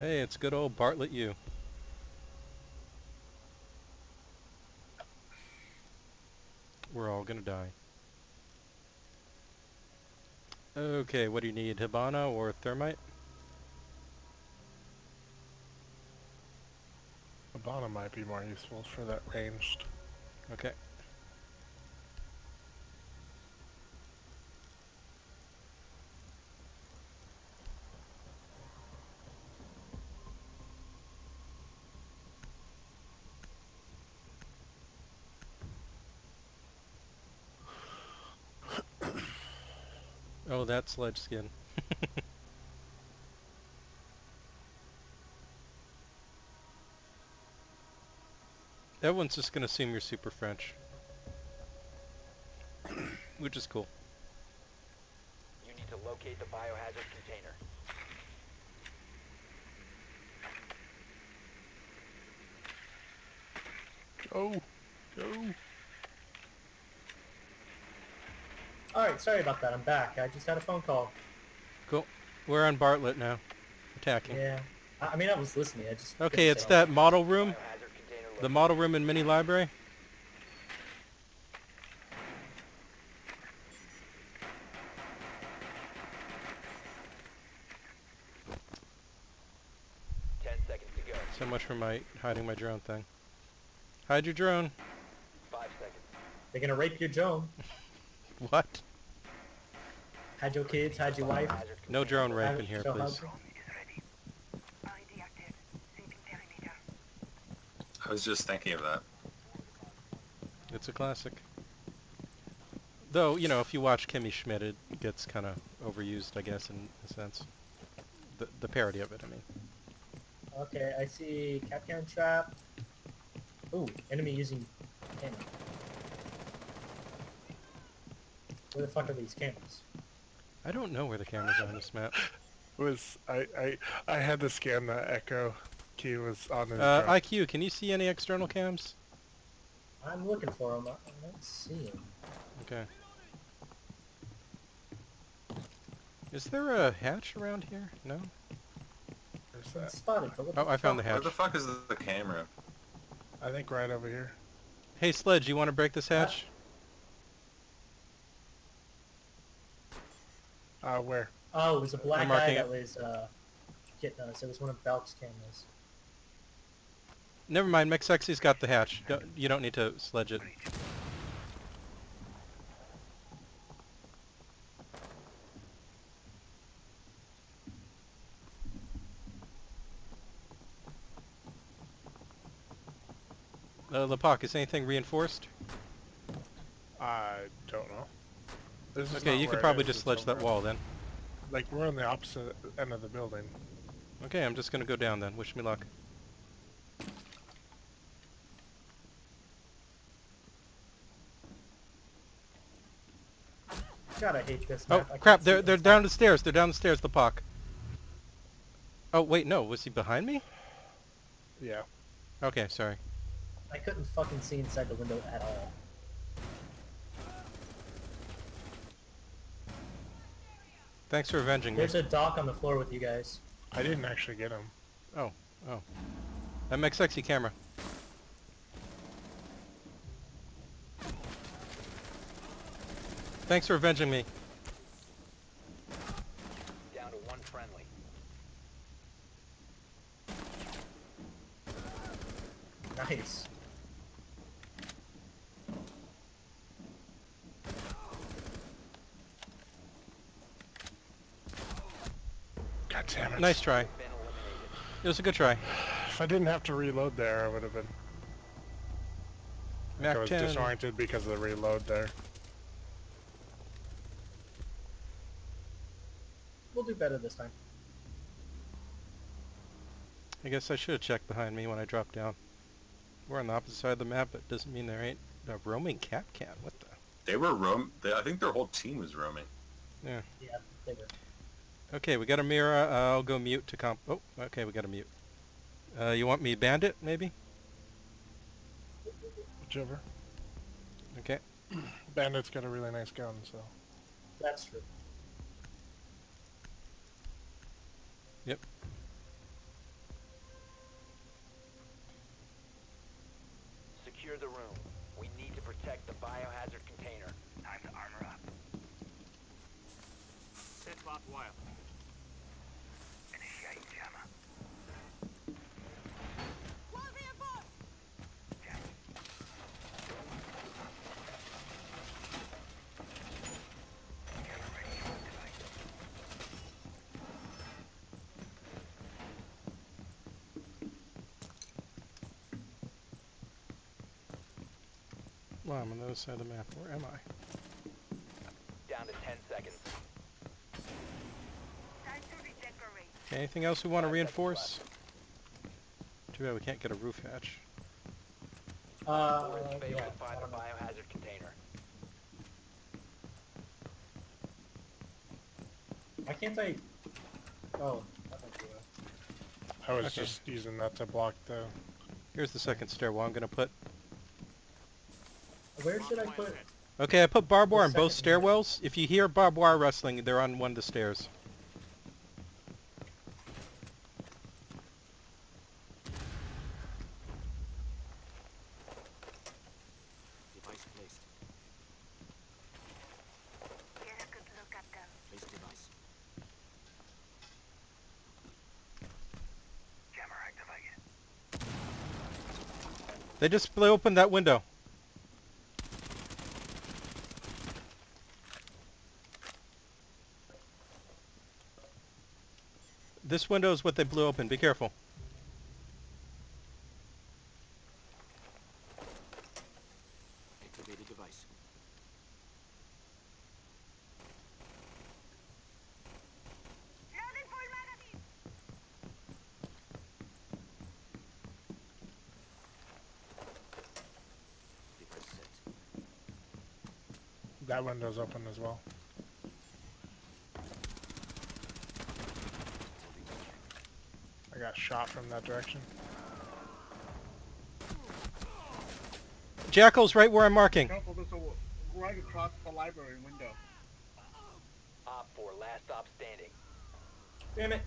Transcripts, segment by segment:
Hey, it's good old Bartlett U. We're all gonna die. Okay, what do you need? Hibana or Thermite? Hibana might be more useful for that ranged. Okay. Oh, that sledge skin. Everyone's just gonna assume you're super French. Which is cool. You need to locate the biohazard container. Go! Go! Alright, sorry about that. I'm back. I just had a phone call. Cool. We're on Bartlett now. Attacking. Yeah. I, I mean, I was listening. I just. Okay, it's say that model room. The model room and mini library. Ten seconds to go. So much for my hiding my drone thing. Hide your drone. Five seconds. They're gonna rape your drone. What? Hide your kids, hide your wife. No drone located. rape in here, please. hug. ID active. Syncing perimeter. I was just thinking of that. It's a classic. Though, you know, if you watch Kimmy Schmidt, it gets kind of overused, I guess, in a sense. The, the parody of it, I mean. Okay, I see Kapkan trap. Ooh, enemy using camera. Where the fuck are these cameras? I don't know where the cameras are on this map. Was I, I I had to scan the echo key was on his Uh, drone. IQ, can you see any external cams? I'm looking for them. I don't see them. Okay. Is there a hatch around here? No? Where's that? Spotted, but Oh, I found the hatch. Where hatch. the fuck is the, the camera? I think right over here. Hey, Sledge, you want to break this hatch? Uh, where? Oh, it was a black guy that it. was uh, getting us. It was one of Valk's cameras. Never mind, McSexy's got the hatch. Don't, you don't need to sledge it. Uh, Lepak, is anything reinforced? I don't know. This Okay, you could probably just sledge that wall then. Like we're on the opposite end of the building. Okay, I'm just gonna go down then. Wish me luck. God, I hate this Oh. I crap! They're they're down the stairs. They're down the stairs. the Lepak. Oh wait, no. Was he behind me? Yeah. Okay, sorry. I couldn't fucking see inside the window at all. Thanks for avenging me. There's a dock on the floor with you guys. I didn't actually get him. Oh, oh. That makes sexy camera. Thanks for avenging me. Down to one friendly. Nice. God damn it. Nice try. It was a good try. If I didn't have to reload there, I would have been. I Mac was 10. disoriented because of the reload there. We'll do better this time. I guess I should have checked behind me when I dropped down. We're on the opposite side of the map, but it doesn't mean there ain't a roaming Kapkan. What the? They were roam. They, I think their whole team was roaming. Yeah. Yeah, they were. Okay, we got a Mira. Uh, I'll go mute to comp. Oh, okay, we got a mute. Uh, you want me bandit, maybe? Whichever. Okay. Bandit's got a really nice gun, so. That's true. Yep. Well, I'm on the other side of the map. Where am I? Down to 10 seconds. Time to redecorate. Anything else we want to reinforce? Too bad we can't get a roof hatch. Uh, Four yeah. find I the don't know. biohazard container. Why can't I? Oh, that might be a- I was Okay. just using that to block the. Here's the second stairwell. I'm gonna put. Where should I put? Okay, I put barbed wire on both second stairwells. If you hear barbed wire rustling, they're on one of the stairs. Device placed. Get a good look at them. Place device. Jammer activated. They just they opened that window. This window is what they blew open. Be careful. Activated device. Loading full magazine. Device set. That window's open as well. Got shot from that direction. Jackal's right where I'm marking. Careful, there's a right across the library window. Op 4, last stop standing. Damn it.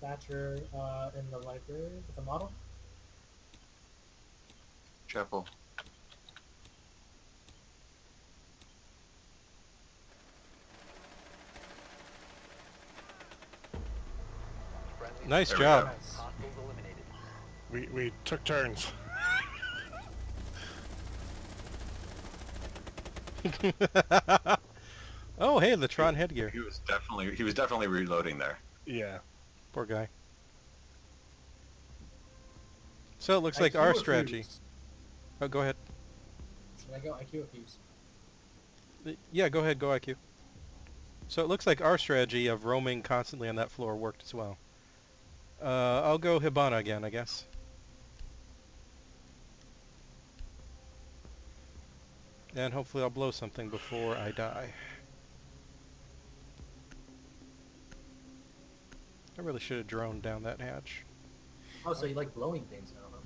Thatcher uh, in the library with the model. Chapel. Nice There job. Nice. Hostiles eliminated. We we took turns. oh, hey, the Tron headgear. He was definitely he was definitely reloading there. Yeah. Poor guy. So it looks like our strategy. fuse? Oh, go ahead. Should I go IQ or fuse? Yeah, go ahead, go IQ. So it looks like our strategy of roaming constantly on that floor worked as well. Uh, I'll go Hibana again, I guess. And hopefully I'll blow something before I die. I really should have droned down that hatch. Oh, so you like blowing things now, huh?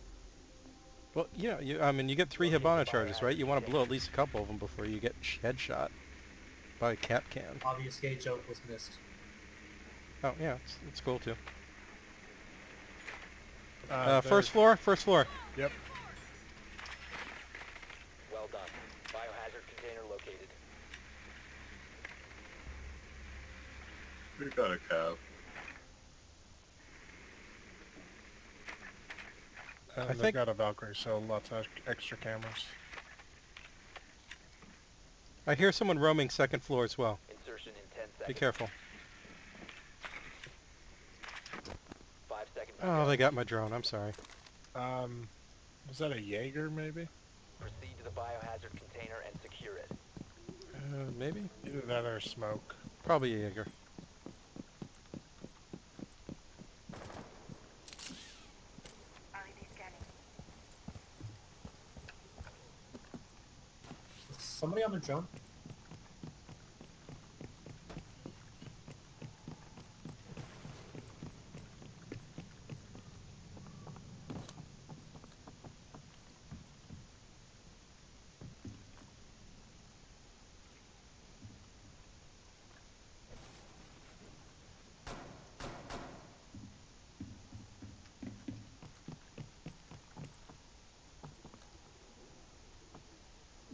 Well, yeah, you, I mean, you get three Hibana charges, right? You want to blow at least a couple of them before you get headshot by a Kapkan. Obvious joke was missed. Oh, yeah, it's, it's cool too. Uh, Uh, first floor, first floor. Yep. Well done. Biohazard container located. We got a cab. And I they've think- got a Valkyrie, so lots of extra cameras. I hear someone roaming second floor as well. Insertion in 10 seconds. Be careful. 5 seconds. to Oh, go. they got my drone. I'm sorry. Um, is that a Jaeger maybe? Proceed to the biohazard container and secure it. Uh, maybe? Either that or smoke. Probably a Jaeger. LED scanning. Is somebody on the drone?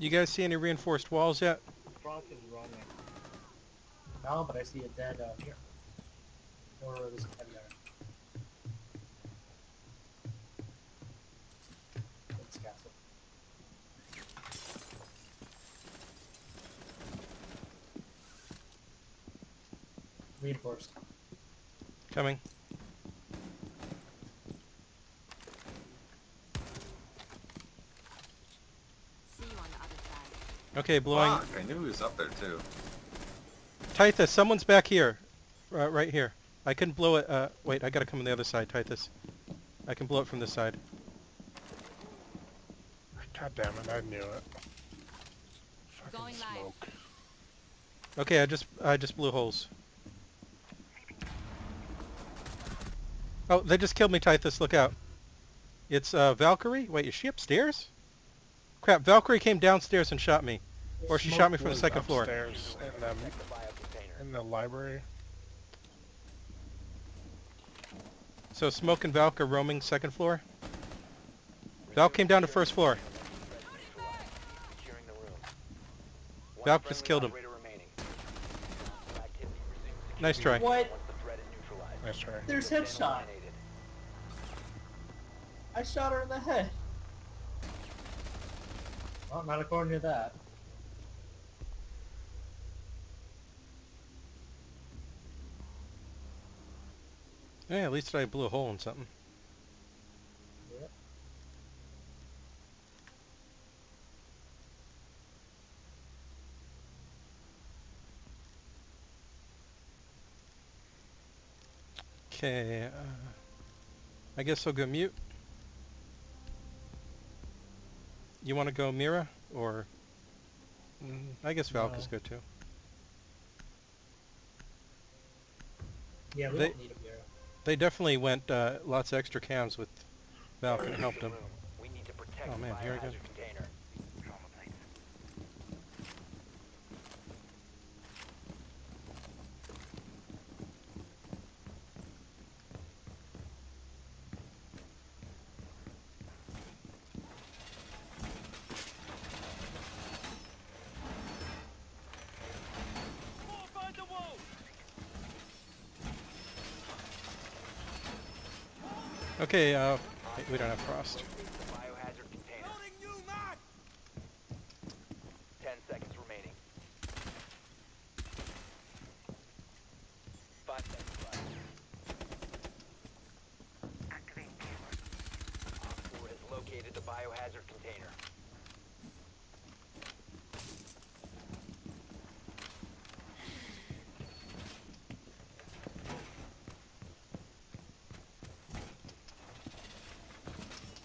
You guys see any reinforced walls yet? Cross is. No, but I see a dead uh, here. Or this heavy iron. It's castle. Reinforced. Coming. Okay, blowing. Fuck, I knew he was up there too. Tithus, someone's back here. Uh, right here. I can blow it. Uh, wait, I gotta come on the other side, Tithus. I can blow it from this side. God damn it, I knew it. Fucking Going live. smoke. Okay, I just I just blew holes. Oh, they just killed me, Tithus. Look out. It's uh, Valkyrie. Wait, is she upstairs? Crap, Valkyrie came downstairs and shot me. Or she shot me from the Was second floor. Upstairs in the, Protect the bio container. in the library. So Smoke and Valk are roaming second floor. Valk came down to first floor. Securing the room. One Valk just killed him. operator remaining. Activity resumes Nice try. What? Once the threat is neutralized. Nice try. There's You have headshot. I shot her in the head. Well, not according to that. Yeah, at least I blew a hole in something. Yep. Okay, uh, I guess I'll go mute. You want to go Mira, or Mm, I guess Valk is No. good too. Yeah, we They- don't need a Mira. They definitely went uh, lots of extra cams with Valk and helped them. We need to protect Oh, man, here again. biohazard Okay, uh, we don't have frost. Locate the biohazard container. Ten seconds remaining. Five seconds left. Activating camera. Op 4 has located the biohazard container.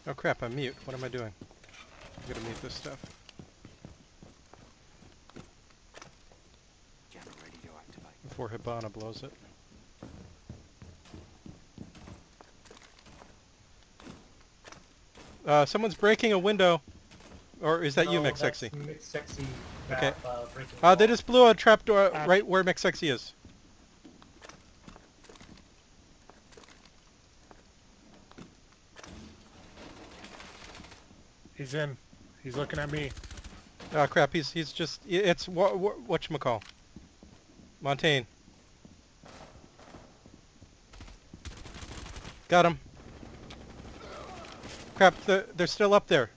Oh crap, I'm mute. What am I doing? I'm gonna mute this stuff. Jammer ready to activate. Before Hibana blows it. Uh, someone's breaking a window. Or is that you, No, McSexy? that's McSexy. Okay. Uh, Uh, they just blew a trapdoor Ah. right where McSexy is. He's in. He's looking at me. Oh crap, he's he's just it's what what you whatchamacall. Montaigne. Got him. Crap, they're, they're still up there.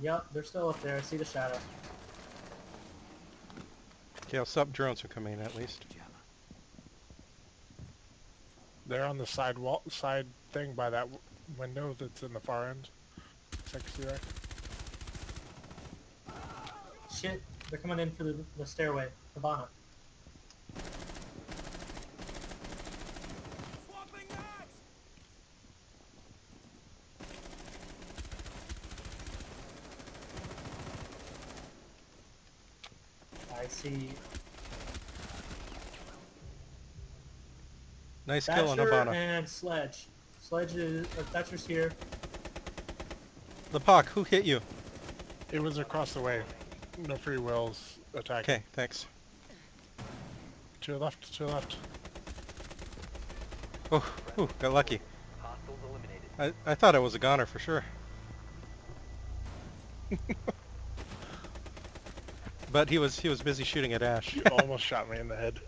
Yep, they're still up there. I see the shadow. Okay, I'll stop drones from coming in at least. They're on the side wall, side thing by that window that's in the far end. Sexy there. Shit, they're coming in for the, stairway. the stairway. Cabana. I see Nice kill on Thatcher Hibana. and Sledge. Sledge is, uh, Thatcher's here. Lepak, who hit you? It was across the way. No free wills attack. Okay, thanks. To the left, to the left. Oh, whew, got lucky. Hostiles eliminated. I, I thought I was a goner for sure. but he was he was busy shooting at Ash. You almost shot me in the head.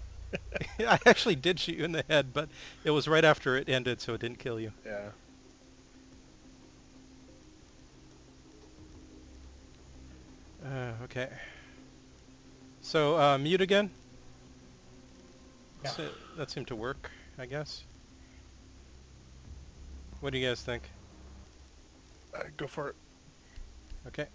I actually did shoot you in the head, but it was right after it ended, so it didn't kill you. Yeah. Uh, okay. So, uh, mute again? Yeah. So, that seemed to work, I guess. What do you guys think? Uh, go for it. Okay.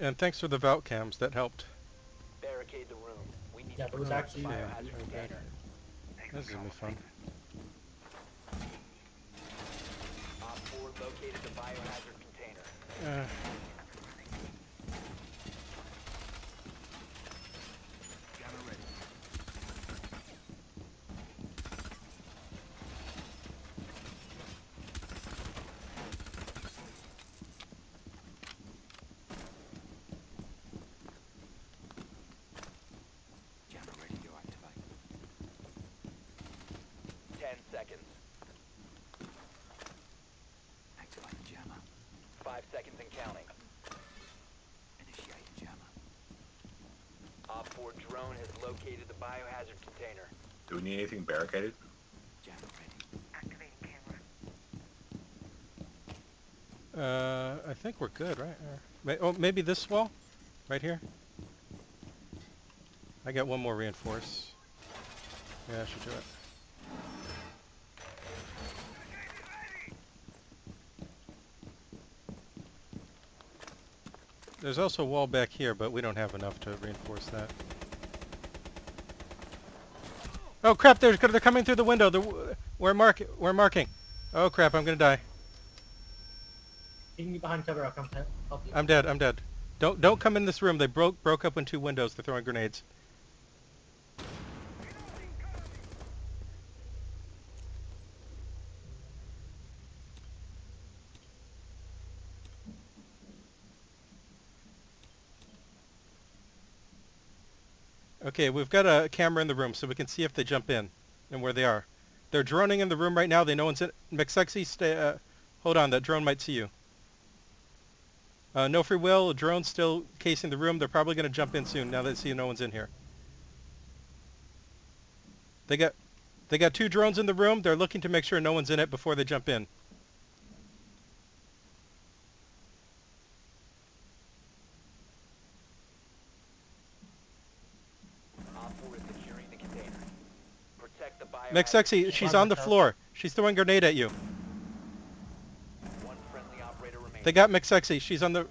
And thanks for the Valk cams, that helped. Barricade the room. We need Yeah, to protect actually- the Yeah, biohazard container. This is gonna be fun. Op 4 located the biohazard container. Uh, 4 drone has located the biohazard container. Do we need anything barricaded? Jammer ready. Activating camera. uh, I think we're good, right? Or, oh, maybe this wall? Right here? I got one more reinforce. Yeah, I should do it. There's also a wall back here, but we don't have enough to reinforce that. Oh crap! They're they're coming through the window. They're, we're mark we're marking. Oh crap! I'm gonna die. You can get behind cover. I'll come he- help you. I'm dead. I'm dead. Don't don't come in this room. They broke broke up in two windows. They're throwing grenades. Okay, we've got a camera in the room so we can see if they jump in and where they are. They're droning in the room right now. They know one's in. McSexy, stay. Uh, hold on. That drone might see you. Uh, no free will. A drone still casing the room. They're probably going to jump in soon. Now they see no one's in here. They got, they got two drones in the room. They're looking to make sure no one's in it before they jump in. Op 4 is securing the container. Protect the biohazard McSexy, she's Behind on the the car. floor. She's throwing grenade at you. One friendly operator remaining. They got McSexy. She's on the.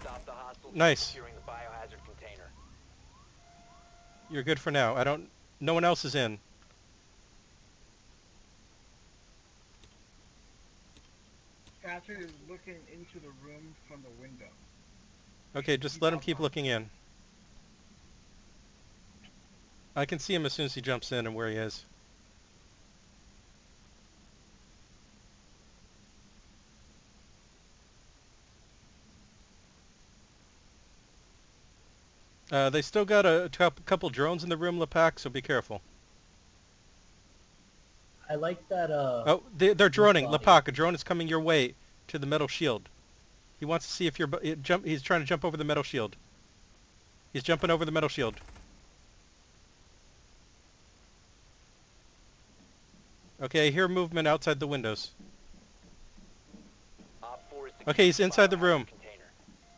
Stop the hostiles Nice. securing the biohazard container. You're good for now. I don't. No one else is in. Catherine is looking into the room from the window. Okay, just let him keep looking in. I can see him as soon as he jumps in and where he is. Uh, they still got a tou- couple drones in the room, Lepak, so be careful. I like that. Uh, Oh, they, they're droning. Lepak, a drone is coming your way to the metal shield. He wants to see if you're... Jump, he's trying to jump over the metal shield. He's jumping over the metal shield. Okay, I hear movement outside the windows. Op 4 is Okay, he's inside the room.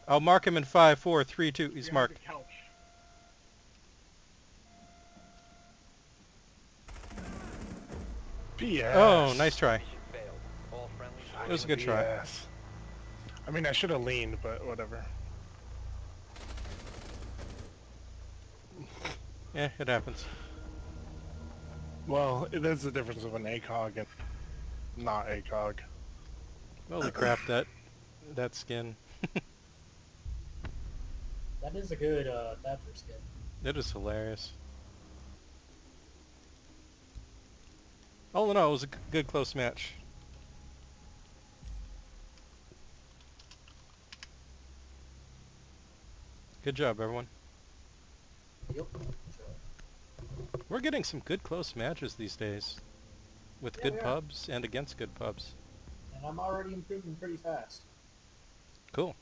I'll mark him in five, four, three, two. He's Behind marked. The couch. BS. Oh, nice try. Mission failed. All friendlies It was a good try. I mean, I should have leaned, but whatever. Yeah, it happens. Well, it is the difference of an ACOG and not ACOG. Holy crap, that that skin. that is a good uh, Thatcher skin. It is hilarious. All in all, it was a good close match. Good job, everyone. Yep. We're getting some good close matches these days. With Yeah, good pubs and against good pubs. And I'm already improving pretty fast. Cool.